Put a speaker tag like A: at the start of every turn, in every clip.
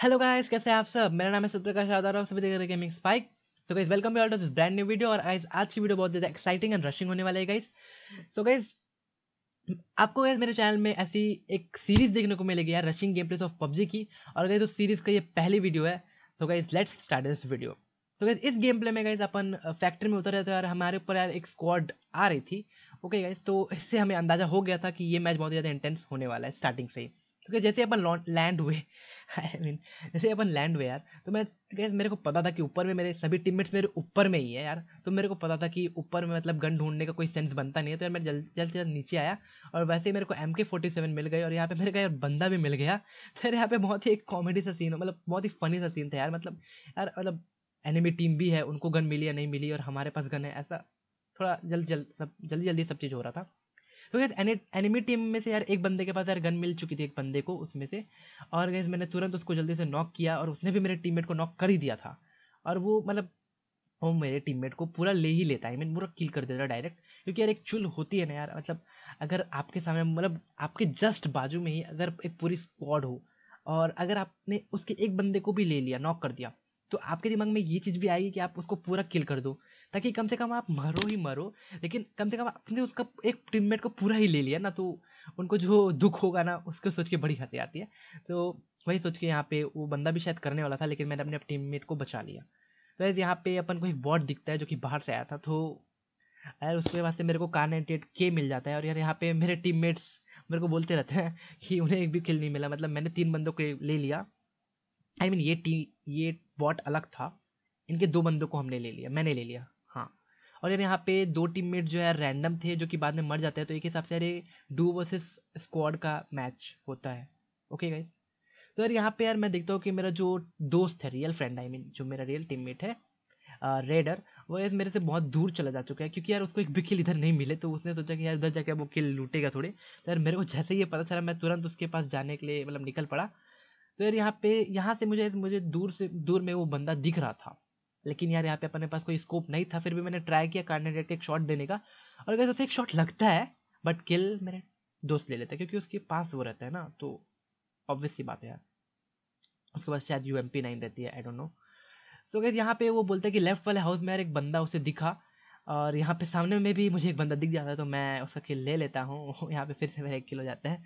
A: Hello guys, कैसे हैं आप सब? मेरा नाम है सूत्रकाश यादव और सभी देख रहे हैं गेमिंग स्पाइक। तो guys welcome you all to this brand new video और गाइस आज की वीडियो बहुत ज़्यादा एक्साइटिंग एंड रशिंग होने वाला है गाइस सो गाइस आपको गाइस मेरे चैनल में ऐसी एक सीरीज़ देखने को मिलेगी यार rushing game plays of PUBG की। और गाइस उस सीरीज़ का ये पहली वीडियो है। तो guys let's start this video तो गाइस इस गेम प्ले में गाइस अपन फैक्ट्री में उतर रहे थे और हमारे ऊपर यार एक स्क्वाड आ रही थी। ओके गाइस तो इससे हमें अंदाज़ा हो गया था कि ये मैच बहुत ज़्यादा इंटेंस होने वाला है स्टार्टिंग से ही। तो जैसे अपन लैंड हुए। आई मीन जैसे अपन लैंड हुए यार। तो मैं गैस मेरे को पता था कि ऊपर में मेरे सभी टीममेट्स मेरे ऊपर में ही है यार। तो मेरे को पता था कि ऊपर में मतलब गन ढूँढने का कोई सेंस बनता नहीं है। तो यार मैं जल्द जल्द से जल्द नीचे आया और वैसे ही मेरे को एम के फोर्टी सेवन मिल गई और यहाँ पे मेरे का यार बंदा भी मिल गया। तो यार यहाँ पे बहुत ही एक कॉमेडी सा सीन हो मतलब बहुत ही फनी सा सीन था यार। मतलब यार मतलब एनिमी टीम भी है, उनको गन मिली या नहीं मिली और हमारे पास गन है, ऐसा थोड़ा जल्द जल्द, सब, जल्दी जल्दी सब चीज़ हो रहा था। तो गैस एनिमी टीम में से यार एक बंदे के पास यार गन मिल चुकी थी एक बंदे को उसमें से। और गैस मैंने तुरंत उसको जल्दी से नॉक किया और उसने भी मेरे टीममेट को नॉक कर ही दिया था। और वो मतलब वो मेरे टीममेट को पूरा ले ही लेता है। मीन पूरा किल कर देता डायरेक्ट क्योंकि यार एक चुल होती है ना यार मतलब अगर आपके सामने मतलब आपके जस्ट बाजू में ही अगर एक पूरी स्क्वाड हो और अगर आपने उसके एक बंदे को भी ले लिया नॉक कर दिया तो आपके दिमाग में ये चीज़ भी आएगी कि आप उसको पूरा किल कर दो। ताकि कम से कम आप मरो ही मरो लेकिन कम से कम आपने उसका एक टीममेट को पूरा ही ले लिया ना तो उनको जो दुख होगा ना उसको सोच के बड़ी हँसी आती है। तो वही सोच के यहाँ पे वो बंदा भी शायद करने वाला था लेकिन मैंने अपने टीममेट को बचा लिया। तो यहाँ पे अपन को एक बॉट दिखता है जो कि बाहर से आया था तो यार उसके बाद से मेरे को कार एट के मिल जाता है और यार यहाँ पे मेरे टीममेट्स मेरे को बोलते रहते हैं कि उन्हें एक भी किल नहीं मिला। मतलब मैंने तीन बंदों को ले लिया। आई I मीन mean, ये टी ये बॉट अलग था। इनके दो बंदों को हमने ले लिया मैंने ले लिया। और यार यहाँ पे दो टीममेट जो है रैंडम थे, जो कि बाद में मर जाते हैं तो एक हिसाब से यार डू वर्सेस स्क्वाड का मैच होता है। ओके गाइस तो यार यहाँ पे यार मैं देखता हूँ कि मेरा जो दोस्त है रियल फ्रेंड आई मीन जो मेरा रियल टीममेट है रेडर वो यार मेरे से बहुत दूर चला जा चुका है, क्योंकि यार उसको एक भी किल इधर नहीं मिले तो उसने सोचा कि यार उधर जाके वो किल लूटेगा थोड़े। तो यार मेरे को जैसे ही ये पता चला, मैं तुरंत उसके पास जाने के लिए मतलब निकल पड़ा। तो यार यहाँ पे, यहाँ से मुझे मुझे दूर से, दूर में वो बंदा दिख रहा था। लेकिन यार यहाँ पे अपने पास कोई स्कोप नहीं था, फिर भी मैंने ट्राई किया कार्डिनेट के एक शॉट देने का। और अगर उसे एक शॉट लगता है बट किल मेरे दोस्त ले लेते हैं, क्योंकि उसके पास वो रहता है ना तो ऑब्वियस सी बात है यार। उसके बाद शायद यू एम पी नाइन रहती है आई डोंट नो तो गैस यहाँ पे वो बोलते हैं कि लेफ़्ट वाले हाउस में यार एक बंदा उसे दिखा, और यहाँ पे सामने में भी मुझे एक बंदा दिख जाता है तो मैं उसका किल ले लेता हूँ, यहाँ पे फिर से मेरा एक किल हो जाता है।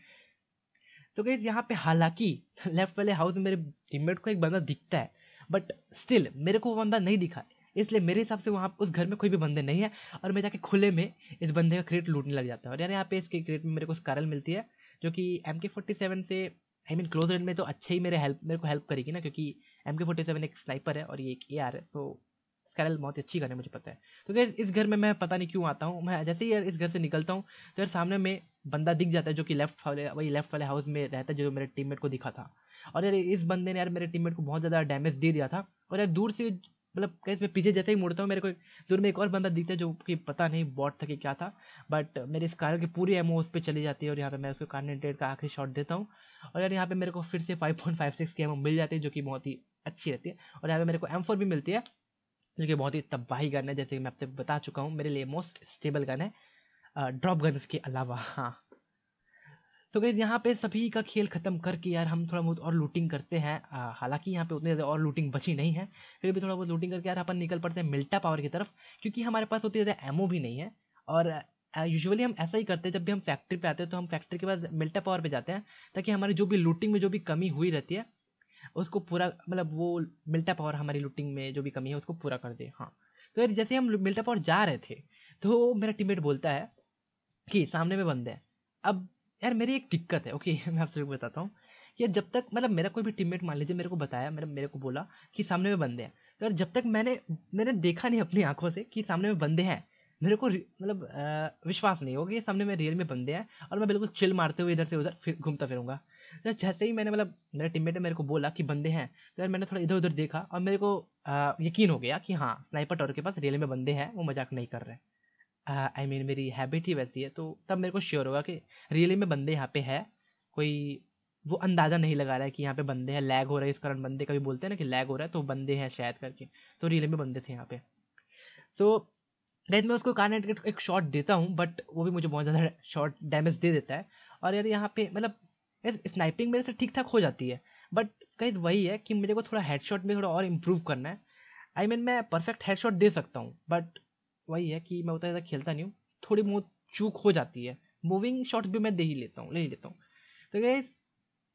A: तो गैस यहाँ पे हालाँकि लेफ़्ट वाले हाउस में मेरे टीममेट को एक बंदा दिखता है बट स्टिल मेरे को वो बंदा नहीं दिखा इसलिए मेरे हिसाब से वहाँ उस घर में कोई भी बंदे नहीं है। और मैं जाके खुले में इस बंदे का क्रेट लूटने लग जाता है। और यार यहाँ पे इसके क्रेट में मेरे को स्कारल मिलती है, जो कि एम के फोर्टी सेवन से आई मीन क्लोज रेंज में तो अच्छे ही मेरे हेल्प मेरे को हेल्प करेगी ना, क्योंकि एम के फोर्टी सेवन एक स्नाइपर है और ये एक ए आर है तो स्कारल बहुत अच्छी गन है, मुझे पता है। तो क्या इस घर में मैं पता नहीं क्यों आता हूँ। मैं जैसे ही यार इस घर से निकलता हूँ तो यार सामने में बंदा दिख जाता है, जो कि लेफ़्ट वाले, वही लेफ़्ट वाले हाउस में रहता है, जो मेरे टीममेट को दिखा था। और यार इस बंदे ने यार मेरे टीममेट को बहुत ज़्यादा डैमेज दे दिया था। और यार दूर से मतलब कैसे मैं पीछे जैसे ही मुड़ता हूँ, मेरे को दूर में एक और बंदा दिखता है जो कि पता नहीं बॉट था कि क्या था। बट मेरे इस कार की पूरी एमओ उस पर चली जाती है और यहाँ पे मैं उसको कार्नेटेड का आखिरी शॉट देता हूँ। और यार यहाँ पे मेरे को फिर से फाइव पॉइंट फाइव सिक्स की एमओ मिल जाती है, जो कि बहुत ही अच्छी रहती है। और यहाँ पे मेरे को एम भी मिलती है, जो कि बहुत ही तबाही गन है जैसे कि मैं आपसे बता चुका हूँ, मेरे लिए मोस्ट स्टेबल गन है ड्रॉप गन के अलावा। हाँ। तो गई यहाँ पे सभी का खेल खत्म करके यार हम थोड़ा बहुत और लूटिंग करते हैं। हालाँकि यहाँ पे उतनी ज़्यादा और लूटिंग बची नहीं है। फिर भी थोड़ा बहुत लूटिंग करके यार अपन निकल पड़ते हैं मिल्टा पावर की तरफ़, क्योंकि हमारे पास उतनी ज़्यादा एमओ भी नहीं है। और यूजुअली हम ऐसा ही करते हैं, जब भी हम फैक्ट्री पे आते हैं तो हम फैक्ट्री के बाद मिल्टा पावर पे जाते हैं, ताकि हमारी जो भी लूटिंग में जो भी कमी हुई रहती है, उसको पूरा मतलब वो मिल्टा पावर हमारी लूटिंग में जो भी कमी है, उसको पूरा कर दे। हाँ। तो यार जैसे हम मिल्टा पावर जा रहे थे तो मेरा टीममेट बोलता है कि सामने में बंदे है। अब यार मेरी एक दिक्कत है ओके मैं आपसे बताता हूँ। कि जब तक मतलब मेरा कोई भी टीममेट मान लीजिए मेरे को बताया मेरे मेरे को बोला कि सामने में बंदे हैं तो यार जब तक मैंने मैंने देखा नहीं अपनी आँखों से कि सामने में बंदे हैं, मेरे को मतलब विश्वास नहीं होगा कि सामने में रियल में बंदे हैं, और मैं बिल्कुल चिल मारते हुए इधर से उधर फिर, घूमता फिरूँगा। तो जैसे ही मैंने मतलब मेरे टीममेट ने मेरे को बोला कि बंदे हैं तो यार मैंने थोड़ा इधर उधर देखा, और मेरे को यकीन हो गया कि हाँ स्नाइपर टॉर के पास रियल में बंदे हैं, वो मज़ाक नहीं कर रहे। आई मीन मेरी हैबिट ही वैसी है तो तब मेरे को श्योर होगा कि रियली में बंदे यहाँ पे है कोई वो अंदाज़ा नहीं लगा रहा है कि यहाँ पे बंदे हैं लैग हो रहा है इस कारण बंदे कभी बोलते हैं ना कि लैग हो रहा है तो बंदे हैं शायद करके तो रियली में बंदे थे यहाँ पे। सो so, मैं उसको कार्नेट एक शॉट देता हूँ बट वो भी मुझे बहुत ज़्यादा शॉट डैमेज दे देता है। और यार यहाँ पे मतलब स्नाइपिंग मेरे से ठीक ठाक हो जाती है बट कहीं वही है कि मेरे को थोड़ा हेडशॉट में थोड़ा और इम्प्रूव करना है। आई I मीन mean, मैं परफेक्ट हेडशॉट दे सकता हूँ बट वही है कि मैं उतना ज़्यादा खेलता नहीं हूँ। थोड़ी बहुत चूक हो जाती है। मूविंग शॉट भी मैं दे ही लेता हूँ, ले ही लेता हूँ। तो गैस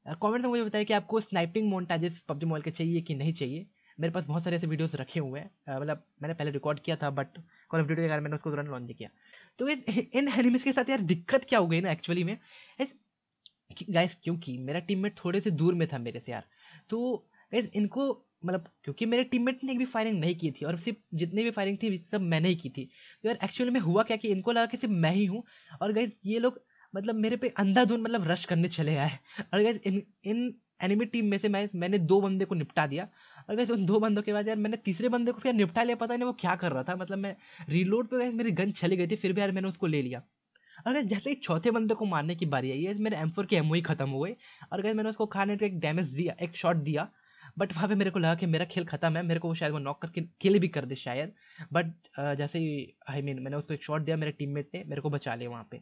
A: कमेंट में मुझे बताइए कि आपको स्नाइपिंग मोन्टाजेस पबजी मोबाइल के चाहिए कि नहीं चाहिए? मेरे पास बहुत सारे ऐसे वीडियोस रखे हुए हैं। मतलब मैंने पहले रिकॉर्ड किया था बट कॉल ऑफ़ ड्यूटी के कारण मैंने उसको तुरंत लॉन्च नहीं किया। तो इन एनिमीज के साथ यार दिक्कत क्या हो गई ना एक्चुअली में? गाइस क्योंकि मेरा टीममेट थोड़े से दूर में था मेरे से यार। तो इनको मतलब क्योंकि मेरे टीममेट ने एक भी फायरिंग नहीं की थी और सिर्फ़ जितनी भी फायरिंग थी, सब मैंने ही की थी। तो यार एक्चुअली में हुआ क्या कि इनको लगा कि सिर्फ़ मैं ही हूँ और गैस ये लोग मतलब मेरे पे अंधाधुन मतलब रश करने चले आए। और गैस इन इन एनिमी टीम में से मैं, मैंने दो बंदे को निपटा दिया। और गैस उन दो बंदों के बाद यार मैंने तीसरे बंदे को फिर निपटा लिया, पता नहीं वो क्या कर रहा था। मतलब मैं रीलोड पे मेरी गन चली गई थी, फिर भी यार मैंने उसको ले लिया। और गैस जैसे ही चौथे बंदे को मारने की बारी आई है मेरे एम फोर की एमओ ही खत्म हो गई और गैस मैंने उसको खाने को एक डैमेज दिया, एक शॉट दिया। बट वहाँ पे मेरे को लगा कि मेरा खेल खत्म है, मेरे को वो शायद वो नॉक करके किल भी कर दे शायद। बट जैसे ही आई मीन मैंने उसको एक शॉट दिया, मेरे टीममेट ने, मेरे को बचा लिया वहाँ पे।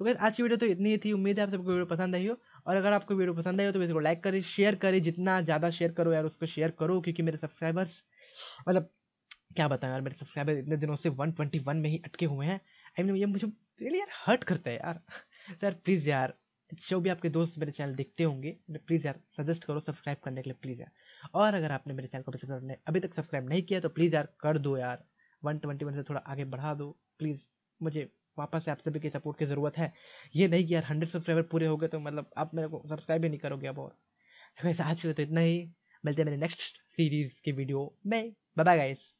A: तो गैस आज की वीडियो तो इतनी ही थी। उम्मीद है आप सबको वीडियो पसंद आई हो। और अगर आपको वीडियो पसंद आई हो तो इसको लाइक करें शेयर करें जितना ज़्यादा शेयर करो यार, उसको शेयर करो, क्योंकि मेरे सब्सक्राइबर्स मतलब क्या बताएँ यार, मेरे सब्सक्राइबर इतने दिनों से 121 में ही अटके हुए हैं। आई मीन ये मुझे रियली यार हर्ट करता है यार। तो यार प्लीज़ यार जो भी आपके दोस्त मेरे चैनल देखते होंगे प्लीज़ यार सजेस्ट करो सब्सक्राइब करने के लिए प्लीज़ यार। और अगर आपने मेरे चैनल को सब्सक्राइब अभी तक सब्सक्राइब नहीं किया तो प्लीज़ यार, कर दो यार। वन ट्वेंटी वन से थोड़ा आगे बढ़ा दो। प्लीज़ मुझे वापस से आप सभी की सपोर्ट की ज़रूरत है। ये नहीं कि यार हंड्रेड सब्सक्राइबर पूरे हो गए तो मतलब आप मेरे को सब्सक्राइब ही नहीं करोगे अब और। वैसे आज के लिए तो इतना ही। मिलते हैं मेरे नेक्स्ट सीरीज़ की वीडियो में। Bye guys